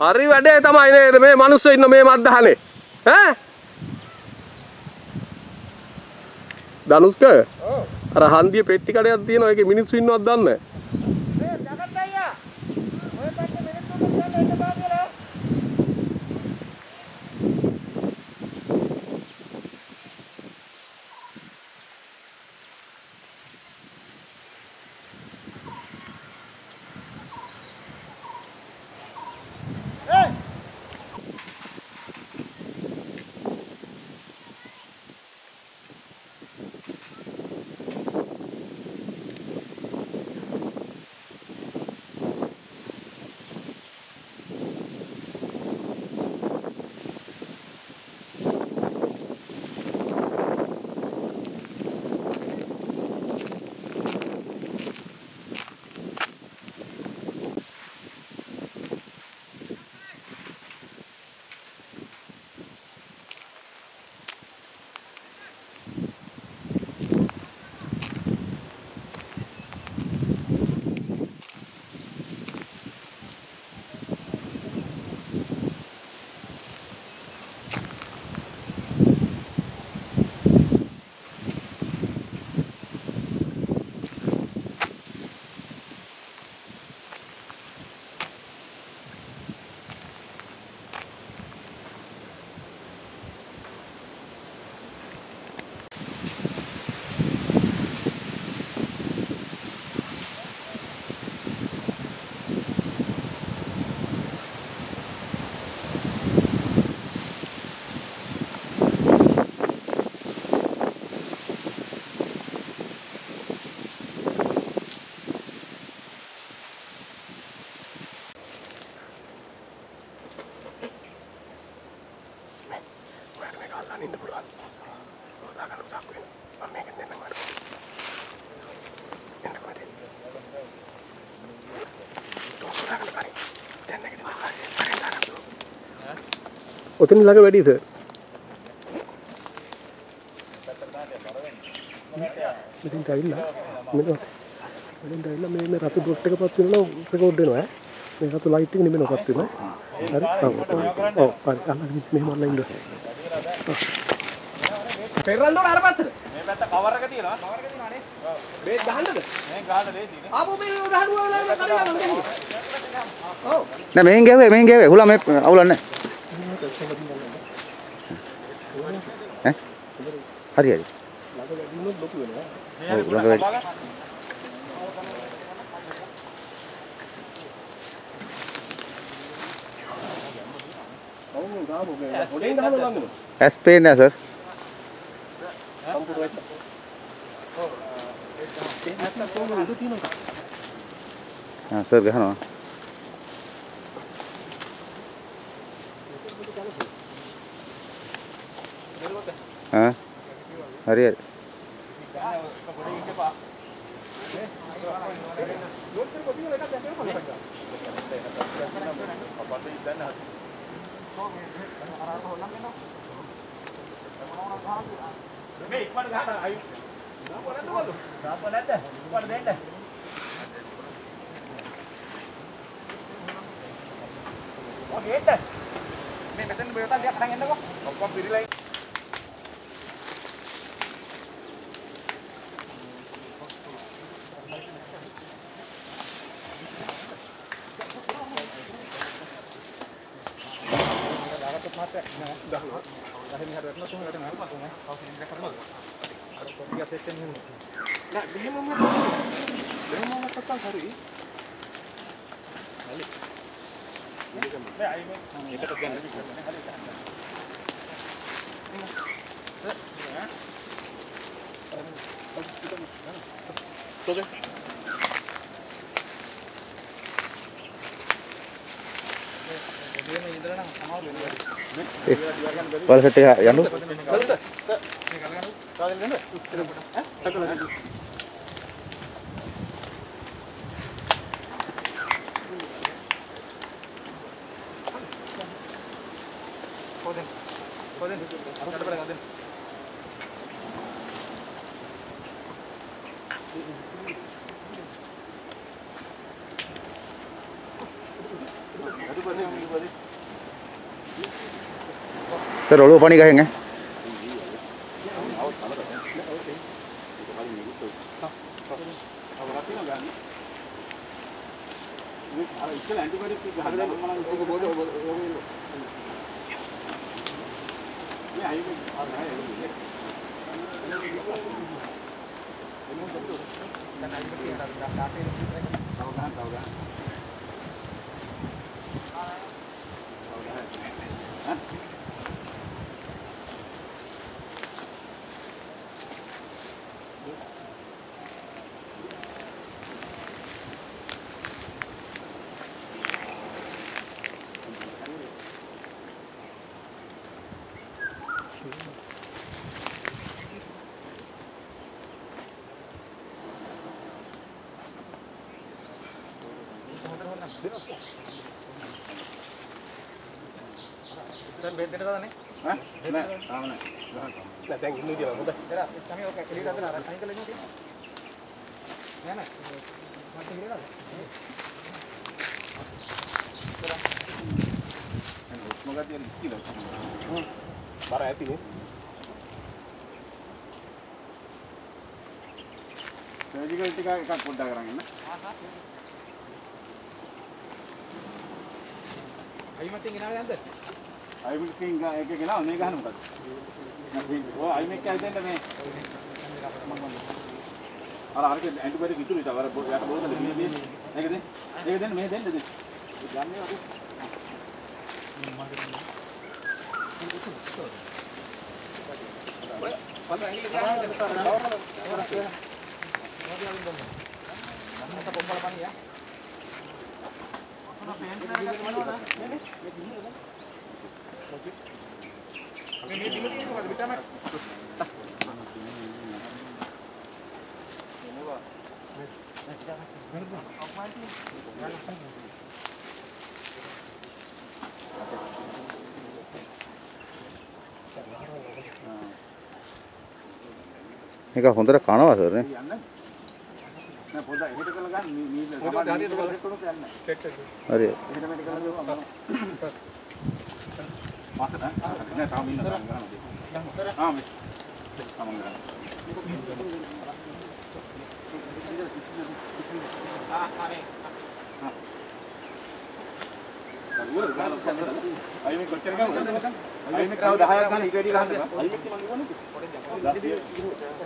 හරි වැඩේ තමයි නේද? මේ මිනිස්සු ඉන්න මේ මද්දහනේ. ඈ? ධනුස්ක අර හන්දිය පෙට්ටි කඩයක් තියෙනවා. ඒකේ මිනිස්සු ඉන්නවද දන්නේ ඔතන ළඟ වැඩිද? මෙතෙන් ඇවිල්ලා මෙතන මෙතෙන් ඇවිල්ලා මේ මේ රතු ඩොට් එක පත් වෙනවා රෙකෝඩ් වෙනවා ඈ. මේ රතු ලයිට් එක නිවෙනවා පත් වෙනවා. හරි? ඔව්. ඔව්. හරි. අන්න මෙහෙම අල්ලලා ඉන්න. ඕන අර පැත්තට. මේ පැත්ත කවර් එක තියෙනවා. කවර් එක තියෙනවා නේ. මේ ගහන්නද? මේ ගහලා ලේසිනේ. ආපහු මේ ගහනවා වල කලියනවා. ඔව්. නෑ මෙහෙන් ගැහුවේ මෙහෙන් ගැහුවේ හුලා මේ අවුලන්නේ ඈ හරි හරි ඔව් ළඟ වැඩි. ඔව් ගාමු මේ හොඩෙන් ගහනවා. ළඟම. ඇස් පේන්නේ නැහැ සර් සම්පූර්ණ වෙච්ච. ඔව්. ඒ නැත්තම් කොහොමද උඩ තියෙනවා? ආ සර් ගහනවා ආ හරි හරි මේ ඉක්මනට ගහන්න අයි. දාපුවා නැද්ද? ඉක්මනට දෙන්න. ඔය ගේට්. මේ මෙතන බයෝතන් දෙයක් අරන් එන්නකෝ. ඔක්කොම පිරිලා නෑ මෙහෙමම මෙහෙමම නැත්තම් හරි. මේ අයි මේ එකට ගන්න. වල සෙට් එක යන්නු සර් වල සෙට් එක යන්නු පොදෙන් පොදෙන් අරකට බලන්න දෙන්න අද පස්සේ මොකද ඔක ඔක මේ අයිනේ අර නෑ දැන් බෙහෙත් දෙන්න දාන්නේ. ඈ නෑ තාම නෑ නෑ දැන් ඉන්න විදිය හොඳයි. එරා තමයි ඔක එළියට අදලා අර අයින් කරලා ඉන්නේ තියෙන්නේ. නෑ නෑ. මට හිරේලාද? මොකද කියන්නේ කිලෝ බර ඇතිනේ. සර්ජිකල් ටික එකක් පොඩ්ඩක් අරන් එන්න අයිමත් ගෙනාවේ යන්ද? අයිමිකින් ගා එක ගෙනාව මේ ගහන මොකද නැත්නම් ඔය අයිමික් කල් දෙන්න මේ අර අරක ඇන්ටිබයොටික් ඉතුරු ඉත අර යට බෝතල දෙන්නේ දෙන්නේ ඒක දෙන්න ඒක දෙන්න මේ දෙන්න දෙන්න යන්නේ අර පන්ද ඇඟිලි දාන්න. මම පොම්බල පන්නියා. මේ මේ දිම තියෙන්නේ මොකද? විටම මේක හොඳට කනවා සර් නේ යන්නේ නෑ පොඩ්ඩක් එහෙට කරලා ගන්න මේ මේ සමාන හරියට කරලා යන්නේ සෙට් එක. හරි එහෙට මෙහෙට කරලා ගිහුවම මාත නෑ තාම ඉන්න ගන්න ආ මේ තමන් ගන්න ආ ආනේ. අයිමේ කොච්චර ගමු? අයිමේ කව 10ක් ගන්න ඊට වැඩි ගන්න. අයිමේ මං ගිහුවනේ.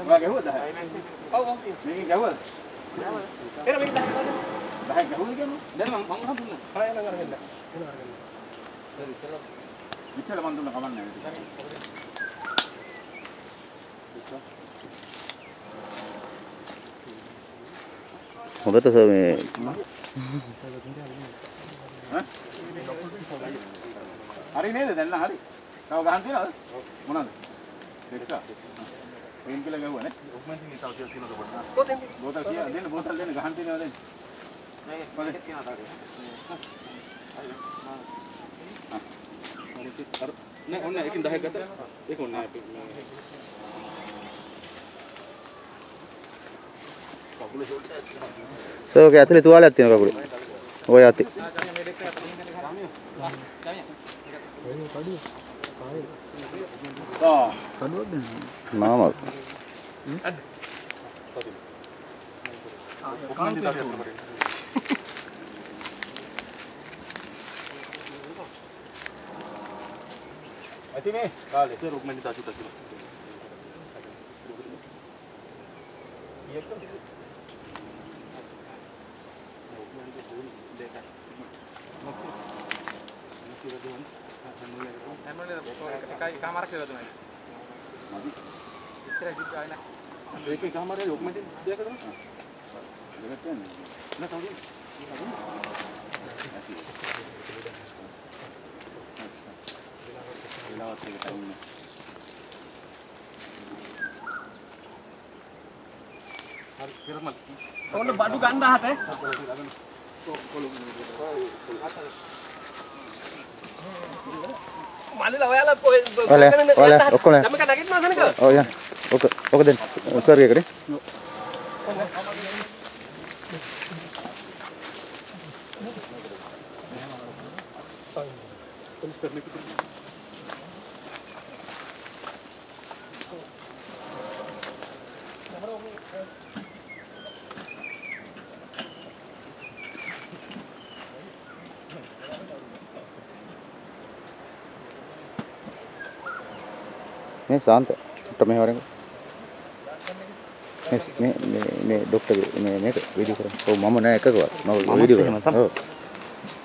ඔයා ගැහුවද 10? ඔව් ඔව්. මේකෙන් ගැහුවද? එර මේක දාන්න. 10ක් ගැහුවද කියමු? දැන් මම මම හම්බුනා. හරය නම් අරගෙන. ඉස්සෙල්ලා මන් දුන්න කමන්නේ නැහැ. හොඳට සර් මේ හරි නේද දැන් නම් හරි. තව ගහන්න තියනවද? මොනවද? දෙක. පේන් කියලා ගැහුවා නේ. ડોක්යුමන්ට් එකේ තව ටිකක් තියෙනවද පොඩ්ඩක්? බෝතල් කියලා දෙන්න බෝතල් දෙන්න ගහන්න තියනවද දෙන්න. මේක පොඩ්ඩක් තියෙනවා තාගේ. අර නෑ ඔන්න එකකින් 10ක් ගත්තා. ඒක ඔන්න අපි මේ සර් ඔක ඇතුලේ තුවාලයක් තියෙනවා කකුලේ ඔය යති ආ නාමල් ඇති මේ කාලේ. ડોක්યુමන්ට් තාසු තාසු. එකයි එකමාරක් කියලා තමයි. ඉතින් ඉතින් ආයෙ නෑ. ඒක එකමාරේ ડોක්યુමන්ට් දෙයක් කරනවා. දෙක කියන්නේ. නෑ තවද? වෙලාවත් එක ටයිම් එක. ඔන්න බඩු ගන්න හතේ. මල්ලිලා ඔයාලා ඔය ඔයාලා- ඔයාලා ඔක්කොම නෑ. දැම්මක නැගිටිනවා සනක. ඔය යන්න ඔක ඔක දෙන්න සර් එකනේ මේ සාන්ත ට මේ වරෙන් මේ මේ මේ මේ ડોක්ටර් මේ මේක වීඩියෝ කරමු. ඔව් මම නෑ එකකවත්. මම වීඩියෝ කරමු. ඔව්.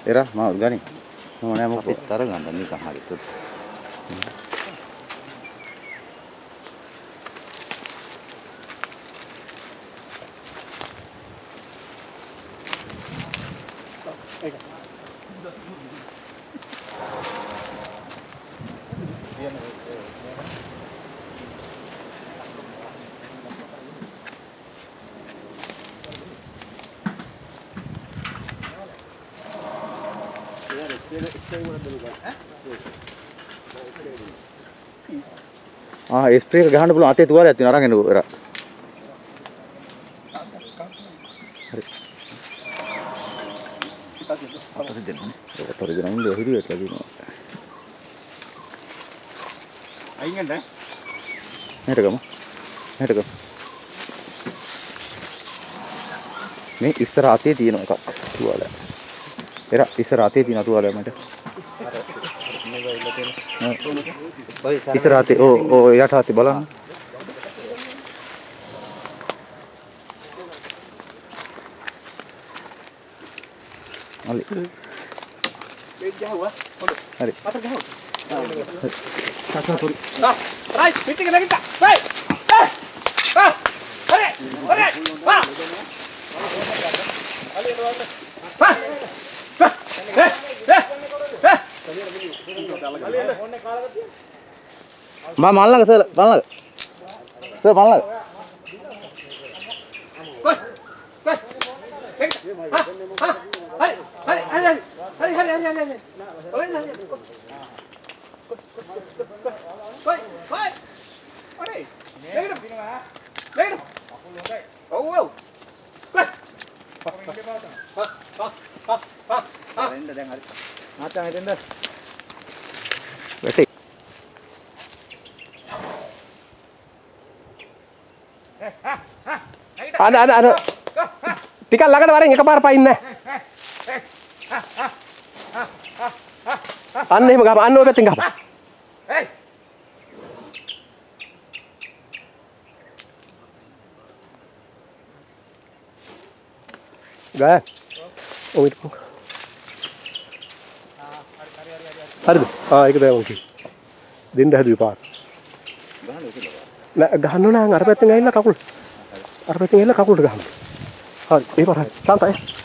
එරා මම ගනි. මම නෑ මොකද. තර ගන්න නිකන් හරි තුත් ආ ඒ ස්ප්‍රේ එක ගහන්න පුළුවන් අතේ තුවාලයක් තියෙනවා අරන් එන්නකෝ එරා. අපිට දෙන්නේ ඒක පරිදි නම් ඉන්නේ හිරියට ලදිනවා. අයින් වෙන්න මෙහෙට ගමු. මෙහෙට ගමු. මේ ඉස්සර අතේ තියෙන එකක් තුවාලයක්. එරා ඉස්සර අතේ තියෙන තුවාලයක් මට. ඉස්සර අතේ ඕ ඕ යට අතේ බලන්න. අලි. ඒක ගහුවා හොඳ හරි. අත ගහුවා ආ රයිට් පිටික නැගිට්ටා රයිට් ආ ආ හරි හරි ආ මම මල්ලක සර් මල්ලක. සර් මල්ලක. එන්න දැන් හරි. මාතන් හිටින්ද? අන අන අන ටිකක් ළඟට වරෙන් එකපාර පයින්න අන්න එහෙම ගම අන්න ඔය පැත්තෙන් ගම ගෑ. ඔය ඉතින් හරිද? ආ ඒක දැන් ඕකේ දෙන්න හැදුවේ පාර නෑ ගහන්න නෑ අර පැත්තෙන් ඇවිල්ලා කකුල් අර පැත්තෙන් ඇවිල්ලා කකුලට ගහන්න හරි ඒ පාර හරි ශාන්තයි